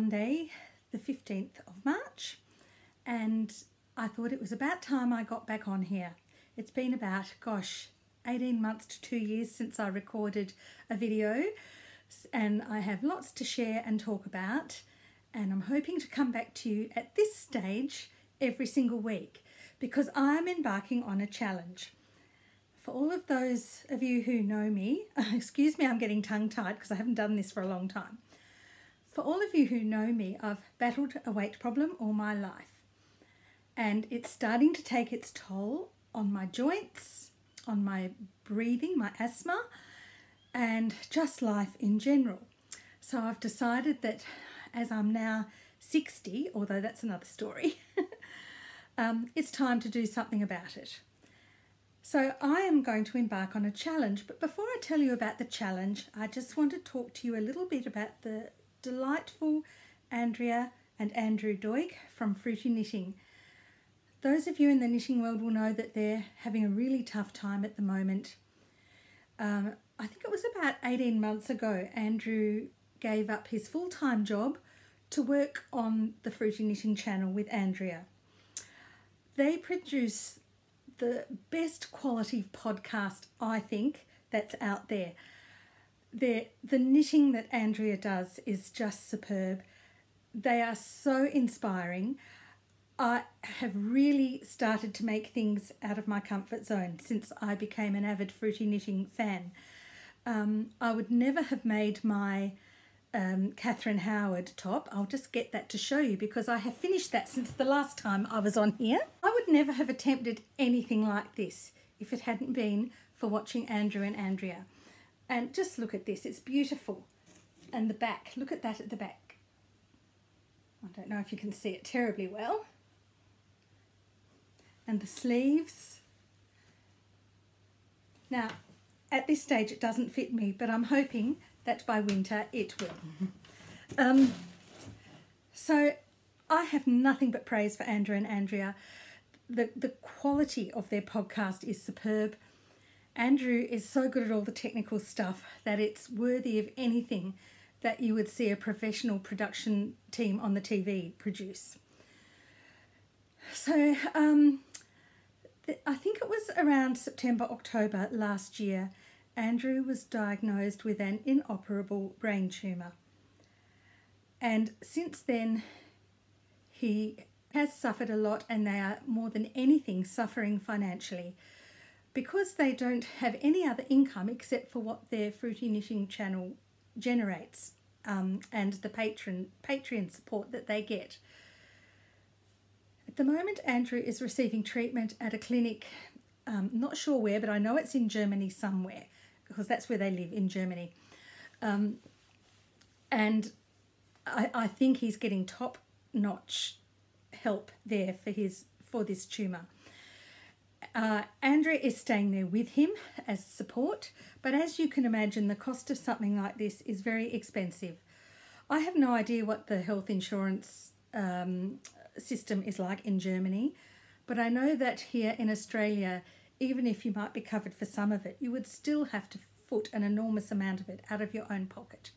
Monday, the 15th of March, and I thought it was about time I got back on here. It's been about, gosh, 18 months to two years since I recorded a video, and I have lots to share and talk about. And I'm hoping to come back to you at this stage every single week because I'm embarking on a challenge. For all of those of you who know me, excuse me, I'm getting tongue tied because I haven't done this for a long time. For all of you who know me, I've battled a weight problem all my life. And it's starting to take its toll on my joints, on my breathing, my asthma, and just life in general. So I've decided that as I'm now 60, although that's another story, um, it's time to do something about it. So I am going to embark on a challenge, but before I tell you about the challenge, I just want to talk to you a little bit about the delightful Andrea and Andrew Doig from Fruity Knitting. Those of you in the knitting world will know that they're having a really tough time at the moment. Um, I think it was about 18 months ago, Andrew gave up his full time job to work on the Fruity Knitting channel with Andrea. They produce the best quality podcast, I think, that's out there the the knitting that Andrea does is just superb. They are so inspiring. I have really started to make things out of my comfort zone since I became an avid fruity knitting fan. Um, I would never have made my um, Catherine Howard top. I'll just get that to show you because I have finished that since the last time I was on here. I would never have attempted anything like this if it hadn't been for watching Andrew and Andrea. And just look at this, it's beautiful. And the back, look at that at the back. I don't know if you can see it terribly well. And the sleeves. Now, at this stage it doesn't fit me, but I'm hoping that by winter it will. Um, so I have nothing but praise for Andrew and Andrea. The, the quality of their podcast is superb. Andrew is so good at all the technical stuff that it's worthy of anything that you would see a professional production team on the TV produce. So, um, I think it was around September, October last year, Andrew was diagnosed with an inoperable brain tumour. And since then, he has suffered a lot, and they are more than anything suffering financially because they don't have any other income except for what their fruity knitting channel generates um, and the patron Patreon support that they get. At the moment, Andrew is receiving treatment at a clinic, um, not sure where, but I know it's in Germany somewhere because that's where they live in Germany. Um, and I, I think he's getting top notch help there for his for this tumor. Uh, Andrea is staying there with him as support, but as you can imagine, the cost of something like this is very expensive. I have no idea what the health insurance um, system is like in Germany, but I know that here in Australia, even if you might be covered for some of it, you would still have to foot an enormous amount of it out of your own pocket.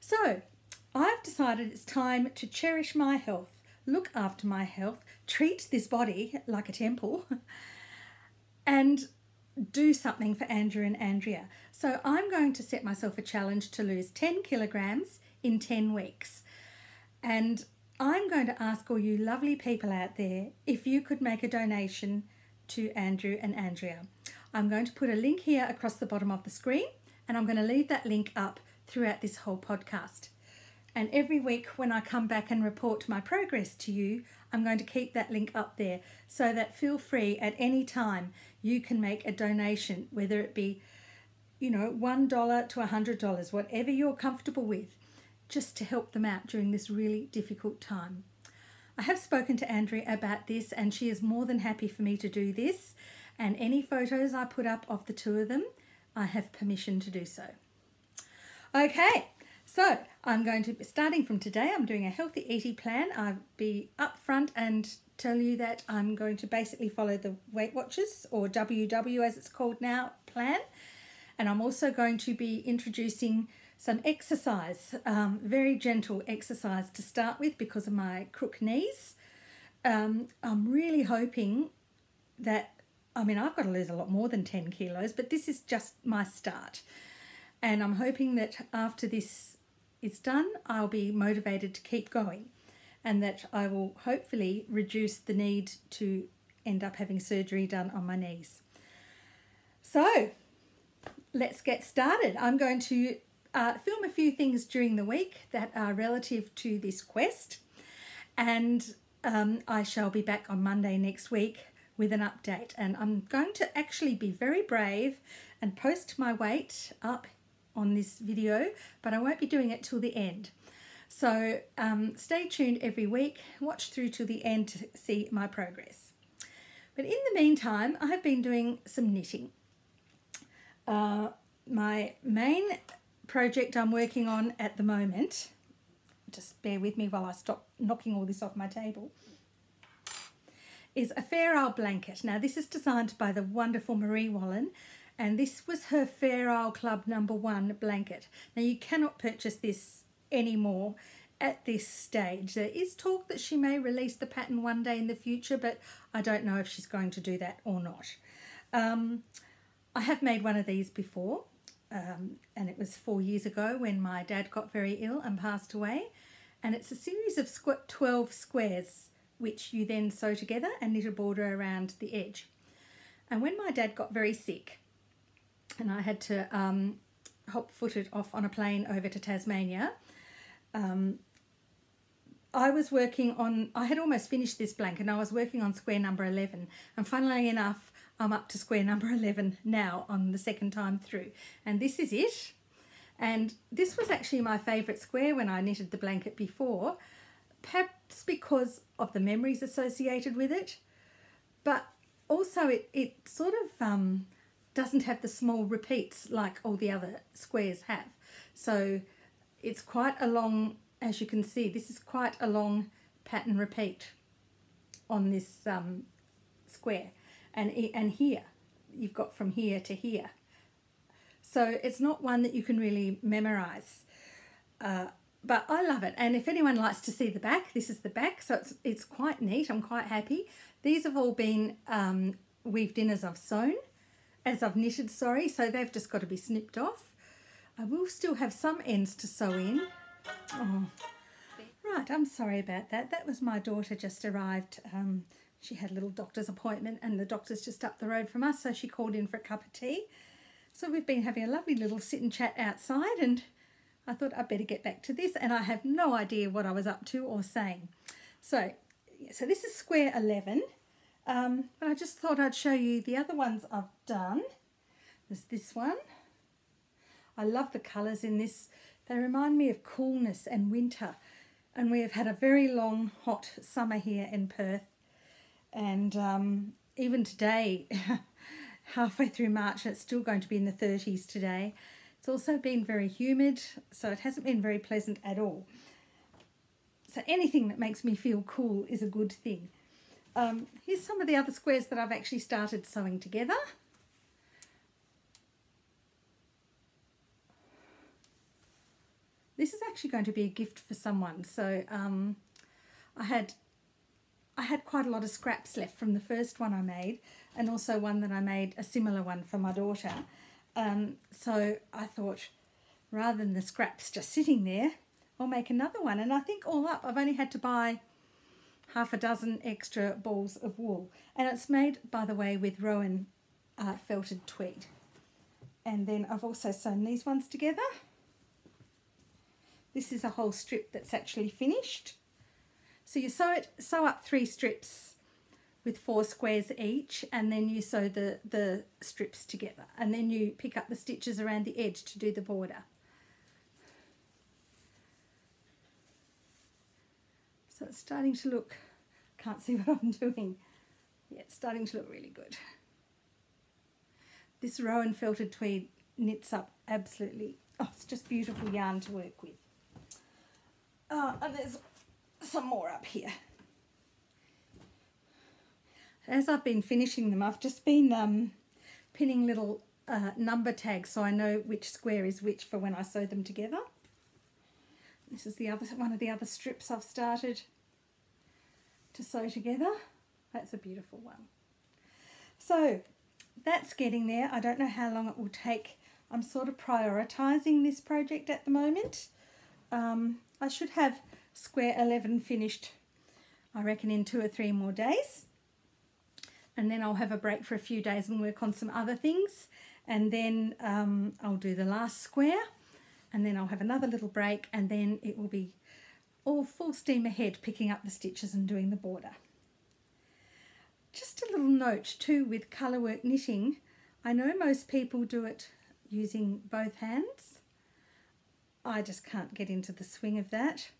So, I've decided it's time to cherish my health look after my health, treat this body like a temple, and do something for Andrew and Andrea. So I'm going to set myself a challenge to lose 10 kilograms in 10 weeks. And I'm going to ask all you lovely people out there if you could make a donation to Andrew and Andrea. I'm going to put a link here across the bottom of the screen and I'm going to leave that link up throughout this whole podcast. And every week when I come back and report my progress to you, I'm going to keep that link up there so that feel free at any time you can make a donation, whether it be, you know, $1 to $100, whatever you're comfortable with, just to help them out during this really difficult time. I have spoken to Andrea about this and she is more than happy for me to do this. And any photos I put up of the two of them, I have permission to do so. Okay, so I'm going to, be starting from today, I'm doing a healthy eating plan. I'll be upfront and tell you that I'm going to basically follow the Weight Watchers or WW as it's called now plan. And I'm also going to be introducing some exercise, um, very gentle exercise to start with because of my crook knees. Um, I'm really hoping that, I mean, I've got to lose a lot more than 10 kilos, but this is just my start. And I'm hoping that after this is done, I'll be motivated to keep going and that I will hopefully reduce the need to end up having surgery done on my knees. So, let's get started. I'm going to uh, film a few things during the week that are relative to this quest, and um, I shall be back on Monday next week with an update. And I'm going to actually be very brave and post my weight up on this video, but I won't be doing it till the end. So um, stay tuned every week, watch through to the end to see my progress. But in the meantime, I have been doing some knitting. Uh, my main project I'm working on at the moment, just bear with me while I stop knocking all this off my table, is a Fair Isle blanket. Now this is designed by the wonderful Marie Wallin and this was her Fair Isle Club number one blanket. Now you cannot purchase this anymore at this stage. There is talk that she may release the pattern one day in the future, but I don't know if she's going to do that or not. Um, I have made one of these before, um, and it was four years ago when my dad got very ill and passed away. And it's a series of 12 squares which you then sew together and knit a border around the edge. And when my dad got very sick, and I had to um, hop footed off on a plane over to Tasmania, um, I was working on, I had almost finished this blanket and I was working on square number 11. And funnily enough, I'm up to square number 11 now on the second time through. And this is it. And this was actually my favourite square when I knitted the blanket before, perhaps because of the memories associated with it, but also it, it sort of um, doesn't have the small repeats like all the other squares have. So it's quite a long, as you can see, this is quite a long pattern repeat on this um, square. And, and here, you've got from here to here. So it's not one that you can really memorize. Uh, but I love it. And if anyone likes to see the back, this is the back. So it's, it's quite neat. I'm quite happy. These have all been um, weaved in as I've sewn, as I've knitted, sorry. So they've just got to be snipped off. I will still have some ends to sew in. Oh. Right, I'm sorry about that. That was my daughter just arrived. Um, she had a little doctor's appointment and the doctor's just up the road from us, so she called in for a cup of tea. So we've been having a lovely little sit and chat outside and I thought I'd better get back to this and I have no idea what I was up to or saying. So, so this is square 11, um, but I just thought I'd show you the other ones I've done. There's this one. I love the colours in this. They remind me of coolness and winter. And we have had a very long, hot summer here in Perth. And um, even today, halfway through March, it's still going to be in the 30s today. It's also been very humid, so it hasn't been very pleasant at all. So anything that makes me feel cool is a good thing. Um, here's some of the other squares that I've actually started sewing together. This is actually going to be a gift for someone. So um, I had I had quite a lot of scraps left from the first one I made and also one that I made a similar one for my daughter. Um, so I thought rather than the scraps just sitting there, I'll make another one. And I think all up I've only had to buy half a dozen extra balls of wool. And it's made, by the way, with Rowan uh, felted tweed. And then I've also sewn these ones together. This is a whole strip that's actually finished. So you sew it, sew up three strips with four squares each and then you sew the, the strips together and then you pick up the stitches around the edge to do the border. So it's starting to look, can't see what I'm doing. Yeah, it's starting to look really good. This Rowan felted tweed knits up absolutely, oh, it's just beautiful yarn to work with. Uh, and there's some more up here. As I've been finishing them, I've just been um, pinning little uh, number tags so I know which square is which for when I sew them together. This is the other one of the other strips I've started to sew together. That's a beautiful one. So that's getting there. I don't know how long it will take. I'm sort of prioritising this project at the moment. Um, I should have square 11 finished, I reckon, in two or three more days. And then I'll have a break for a few days and work on some other things. And then um, I'll do the last square. And then I'll have another little break. And then it will be all full steam ahead picking up the stitches and doing the border. Just a little note too with colourwork knitting. I know most people do it using both hands. I just can't get into the swing of that.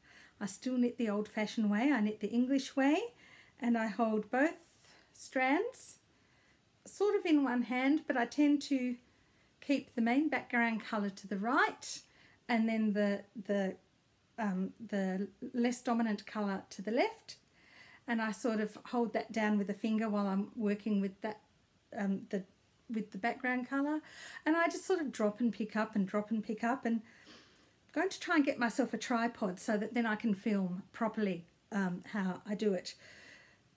I still knit the old fashioned way, I knit the English way, and I hold both strands sort of in one hand, but I tend to keep the main background colour to the right and then the, the, um, the less dominant colour to the left. And I sort of hold that down with a finger while I'm working with that um, the with the background colour. And I just sort of drop and pick up and drop and pick up and I'm going to try and get myself a tripod so that then I can film properly um, how I do it.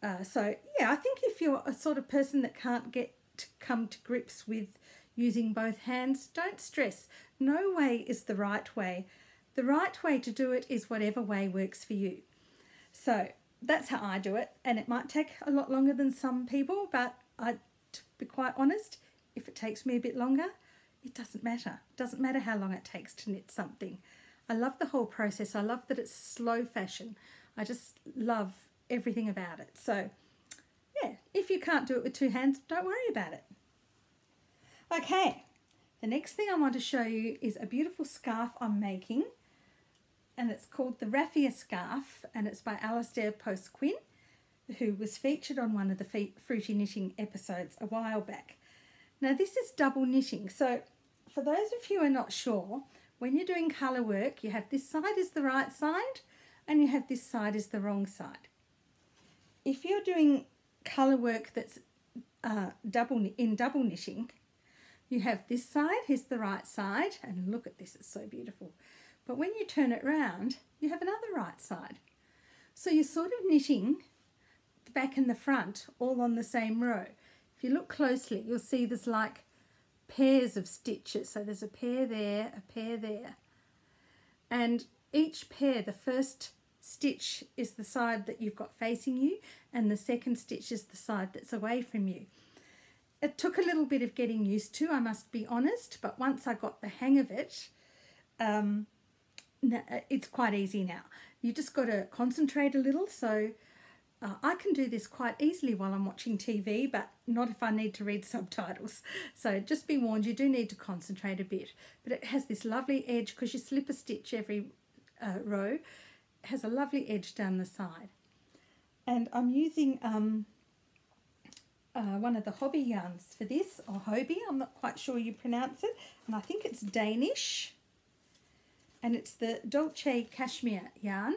Uh, so yeah, I think if you're a sort of person that can't get to come to grips with using both hands, don't stress. No way is the right way. The right way to do it is whatever way works for you. So that's how I do it, and it might take a lot longer than some people, but I, to be quite honest, if it takes me a bit longer, it doesn't matter. It doesn't matter how long it takes to knit something. I love the whole process. I love that it's slow fashion. I just love everything about it. So, yeah, if you can't do it with two hands, don't worry about it. Okay, the next thing I want to show you is a beautiful scarf I'm making and it's called the Raffia Scarf and it's by Alasdair Post-Quinn who was featured on one of the Fruity Knitting episodes a while back. Now this is double knitting so for those of you who are not sure, when you're doing colour work, you have this side is the right side and you have this side is the wrong side. If you're doing colour work that's uh, double in double knitting, you have this side, here's the right side, and look at this, it's so beautiful. But when you turn it round, you have another right side. So you're sort of knitting the back and the front all on the same row. If you look closely, you'll see there's like pairs of stitches. So there's a pair there, a pair there. And each pair, the first stitch is the side that you've got facing you and the second stitch is the side that's away from you. It took a little bit of getting used to, I must be honest, but once I got the hang of it, um, it's quite easy now. You just got to concentrate a little. So uh, I can do this quite easily while I'm watching TV, but not if I need to read subtitles. So just be warned, you do need to concentrate a bit. But it has this lovely edge because you slip a stitch every uh, row. It has a lovely edge down the side. And I'm using um, uh, one of the Hobbii yarns for this, or Hobie, I'm not quite sure you pronounce it. And I think it's Danish. And it's the Dolce Cashmere yarn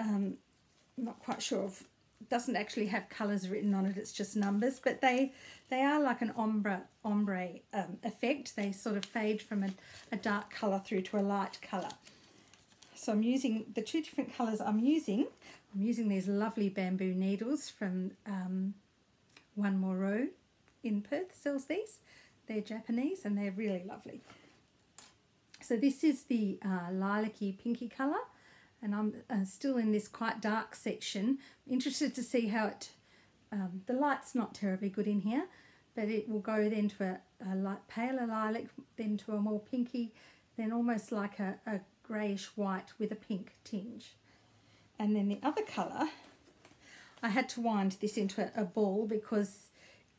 um, I'm not quite sure of doesn't actually have colours written on it it's just numbers but they they are like an ombre ombre um, effect they sort of fade from a, a dark colour through to a light colour so I'm using the two different colours I'm using I'm using these lovely bamboo needles from um, One More Row in Perth sells these they're Japanese and they're really lovely so this is the uh, lilac-y pinky colour and I'm uh, still in this quite dark section. interested to see how it, um, the light's not terribly good in here, but it will go then to a, a light paler lilac, then to a more pinky, then almost like a, a greyish white with a pink tinge. And then the other colour, I had to wind this into a, ball because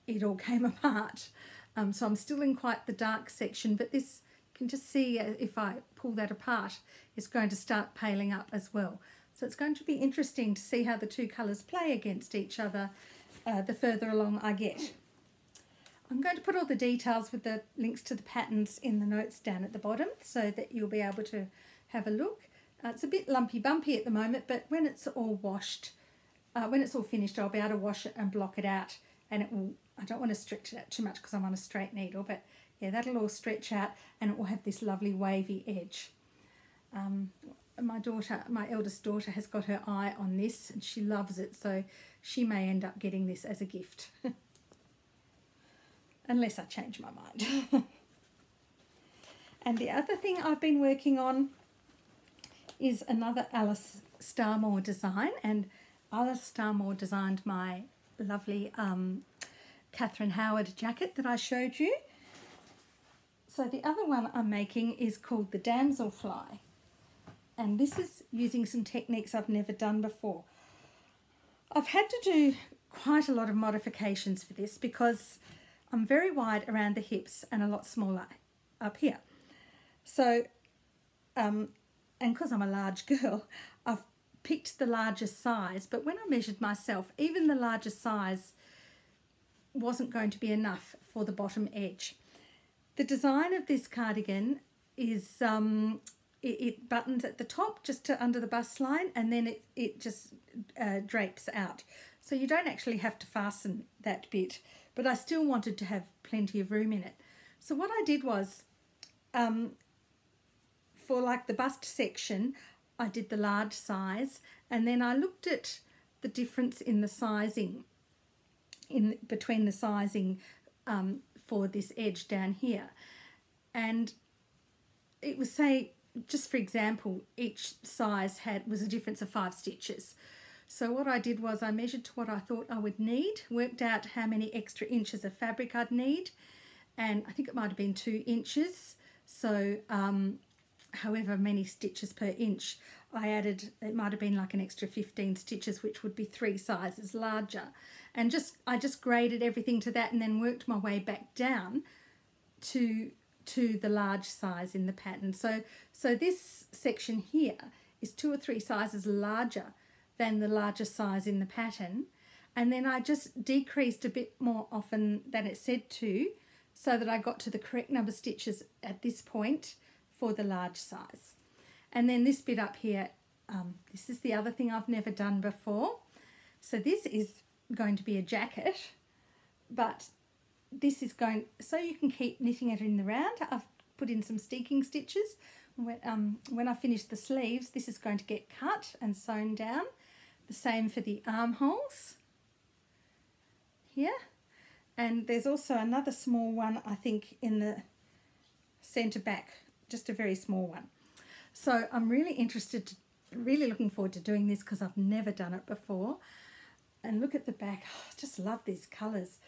it all came apart. Um, so I'm still in quite the dark section, but this you can just see uh, if I pull that apart, it's going to start paling up as well. So it's going to be interesting to see how the two colours play against each other uh, the further along I get. I'm going to put all the details with the links to the patterns in the notes down at the bottom so that you'll be able to have a look. Uh, it's a bit lumpy bumpy at the moment, but when it's all washed, uh, when it's all finished, I'll be able to wash it and block it out and it will, I don't want to stretch it out too much because I'm on a straight needle, but yeah, that'll all stretch out and it will have this lovely wavy edge. Um, my daughter, my eldest daughter, has got her eye on this and she loves it, so she may end up getting this as a gift. Unless I change my mind. and the other thing I've been working on is another Alice Starmore design, and Alice Starmore designed my lovely um, Catherine Howard jacket that I showed you. So the other one I'm making is called the Damselfly and this is using some techniques I've never done before. I've had to do quite a lot of modifications for this because I'm very wide around the hips and a lot smaller up here. So, um, and because I'm a large girl, I've picked the largest size, but when I measured myself, even the largest size wasn't going to be enough for the bottom edge. The design of this cardigan is um, it, it, buttons at the top just to under the bust line and then it, it just uh, drapes out. So you don't actually have to fasten that bit, but I still wanted to have plenty of room in it. So what I did was, um, for like the bust section, I did the large size and then I looked at the difference in the sizing in between the sizing um, for this edge down here and it was say just for example, each size had was a difference of five stitches. So what I did was I measured to what I thought I would need, worked out how many extra inches of fabric I'd need, and I think it might have been two inches. So um, however many stitches per inch, I added, it might have been like an extra 15 stitches, which would be three sizes larger. And just I just graded everything to that and then worked my way back down to to the large size in the pattern. So, so this section here is two or three sizes larger than the larger size in the pattern. And then I just decreased a bit more often than it said to so that I got to the correct number of stitches at this point for the large size. And then this bit up here, um, this is the other thing I've never done before. So this is going to be a jacket, but this is going, so you can keep knitting it in the round, I've put in some steeking stitches. When, um, when I finish the sleeves, this is going to get cut and sewn down. The same for the armholes here. And there's also another small one, I think, in the centre back, just a very small one. So I'm really interested, to, really looking forward to doing this because I've never done it before. And look at the back, oh, I just love these colours.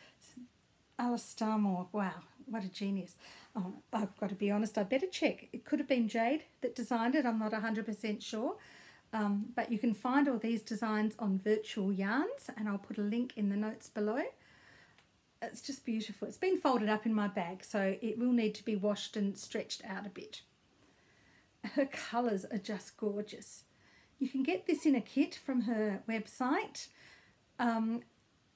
Alice Starmore, wow, what a genius. Oh, I've got to be honest, I better check. It could have been Jade that designed it, I'm not 100% sure. Um, but you can find all these designs on Virtual Yarns, and I'll put a link in the notes below. It's just beautiful. It's been folded up in my bag, so it will need to be washed and stretched out a bit. Her colours are just gorgeous. You can get this in a kit from her website. Um,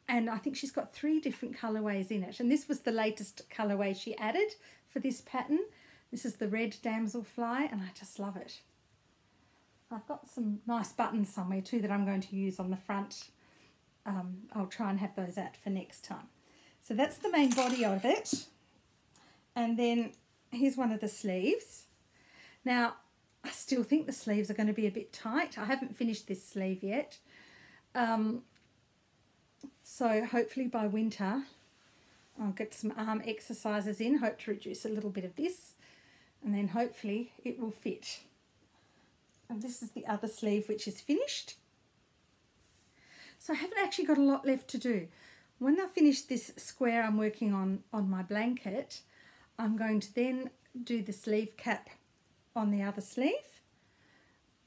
and I think she's got three different colorways in it and this was the latest colorway she added for this pattern this is the red damselfly and I just love it I've got some nice buttons somewhere too that I'm going to use on the front um, I'll try and have those out for next time so that's the main body of it and then here's one of the sleeves now I still think the sleeves are going to be a bit tight I haven't finished this sleeve yet um, so hopefully by winter I'll get some arm exercises in, hope to reduce a little bit of this and then hopefully it will fit. And this is the other sleeve which is finished. So I haven't actually got a lot left to do. When I finish this square I'm working on on my blanket, I'm going to then do the sleeve cap on the other sleeve.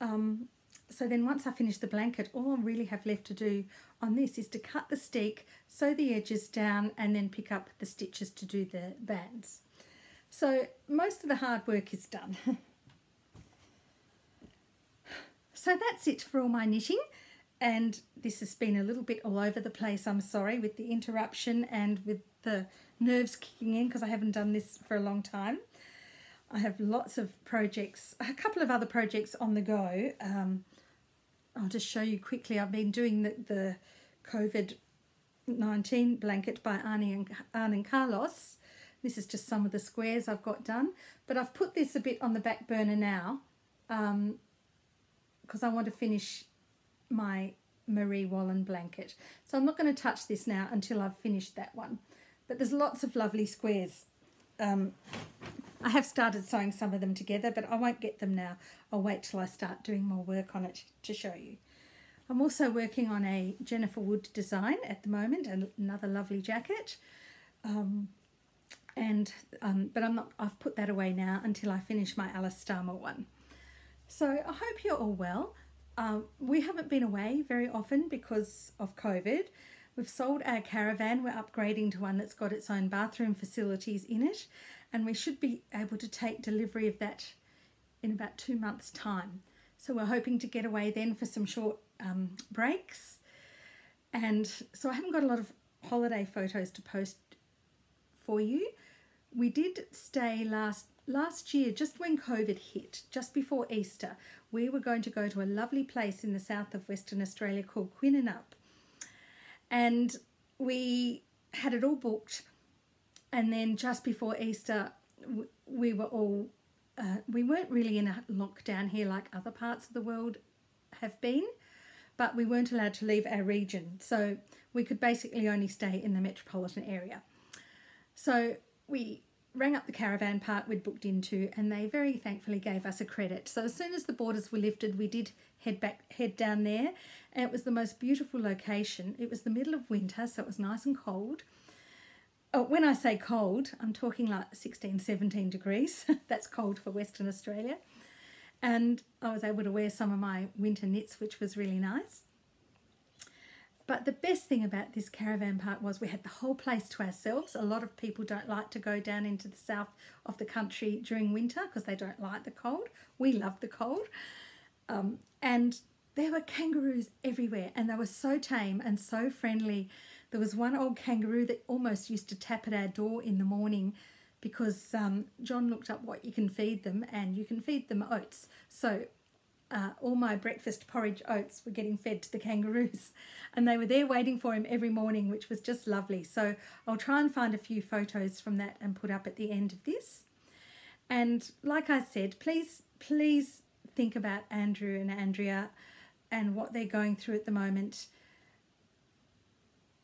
Um, so then once I finish the blanket, all I really have left to do on this is to cut the steek, sew the edges down and then pick up the stitches to do the bands. So most of the hard work is done. so that's it for all my knitting and this has been a little bit all over the place, I'm sorry, with the interruption and with the nerves kicking in because I haven't done this for a long time. I have lots of projects, a couple of other projects on the go. Um, I'll just show you quickly. I've been doing the, the COVID 19 blanket by Arne and, Arne and Carlos. This is just some of the squares I've got done. But I've put this a bit on the back burner now because um, I want to finish my Marie Wallin blanket. So I'm not going to touch this now until I've finished that one. But there's lots of lovely squares. Um, I have started sewing some of them together, but I won't get them now. I'll wait till I start doing more work on it to show you. I'm also working on a Jennifer Wood design at the moment, another lovely jacket. Um, and um, but I'm not. I've put that away now until I finish my Alice Starmore one. So I hope you're all well. Um, we haven't been away very often because of COVID. We've sold our caravan. We're upgrading to one that's got its own bathroom facilities in it, and we should be able to take delivery of that in about two months' time. So we're hoping to get away then for some short um, breaks. And so I haven't got a lot of holiday photos to post for you. We did stay last last year, just when COVID hit, just before Easter, we were going to go to a lovely place in the south of Western Australia called Quinninup. And we had it all booked. And then just before Easter, we were all, uh, we weren't really in a lockdown here like other parts of the world have been, but we weren't allowed to leave our region. So we could basically only stay in the metropolitan area. So we rang up the caravan park we'd booked into and they very thankfully gave us a credit. So as soon as the borders were lifted, we did head back head down there and it was the most beautiful location. It was the middle of winter, so it was nice and cold. Oh, when I say cold, I'm talking like 16, 17 degrees. That's cold for Western Australia. And I was able to wear some of my winter knits, which was really nice. But the best thing about this caravan park was we had the whole place to ourselves. A lot of people don't like to go down into the south of the country during winter because they don't like the cold. We love the cold. Um, and there were kangaroos everywhere and they were so tame and so friendly. There was one old kangaroo that almost used to tap at our door in the morning because um, John looked up what you can feed them and you can feed them oats. So uh, all my breakfast porridge oats were getting fed to the kangaroos and they were there waiting for him every morning which was just lovely. So i'll try and find a few photos from that and put up at the end of this. And like i said please please think about andrew and andrea and what they're going through at the moment.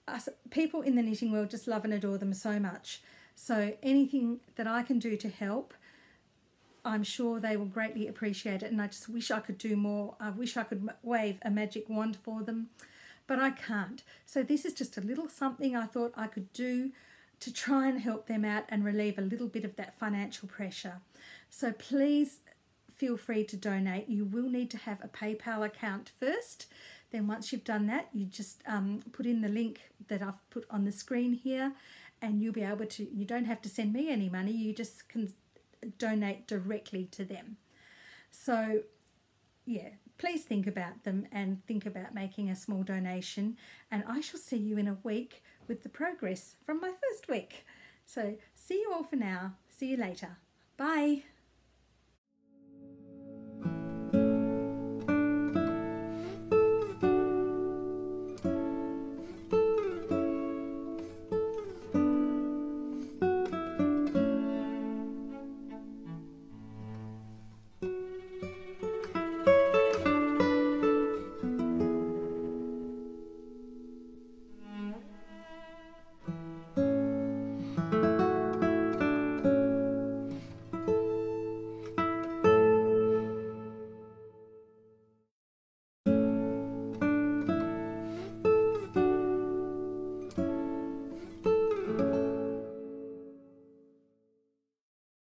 Us, people in the knitting world just love and adore them so much. So anything that i can do to help I'm sure they will greatly appreciate it. And I just wish I could do more. I wish I could wave a magic wand for them, but I can't. So this is just a little something I thought I could do to try and help them out and relieve a little bit of that financial pressure. So please feel free to donate. You will need to have a PayPal account first. Then once you've done that, you just um, put in the link that I've put on the screen here and you'll be able to, you don't have to send me any money. You just can donate directly to them. So, yeah, please think about them and think about making a small donation. And I shall see you in a week with the progress from my first week. So, see you all for now. See you later. Bye.